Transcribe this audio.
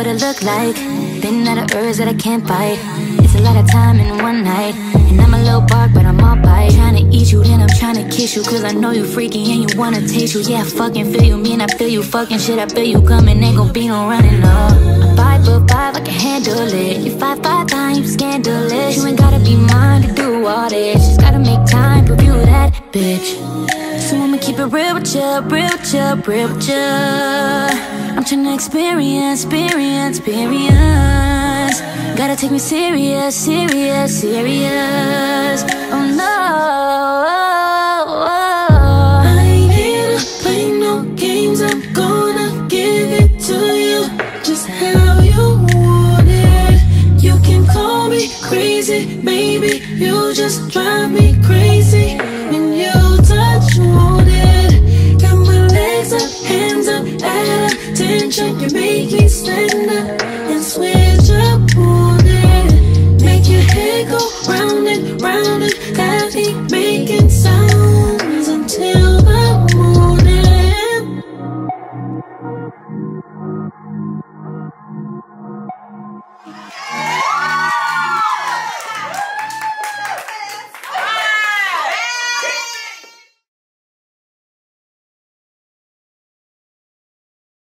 what it look like. Been out of herbs that I can't fight. It's a lot of time in one night. And I'm a little bark, but I'm all bite. Tryna eat you, then I'm tryna kiss you. Cause I know you freaky and you wanna taste you. Yeah, I fucking feel you, mean I feel you. Fucking shit, I feel you coming. Ain't gon' be no running, no. Five foot five, I can handle it. You five five nine, you scandalous. You ain't gotta be mine to do all this. Just gotta make time, review that bitch. I'ma real with ya, real with ya, real with ya. I'm tryna experience, experience, experience. Gotta take me serious, serious, serious. Oh no. I ain't here to play no games. I'm gonna give it to you just how you want it. You can call me crazy, baby. You just drive me crazy You make me stand up and switch up. Make your head go round and round and that ain't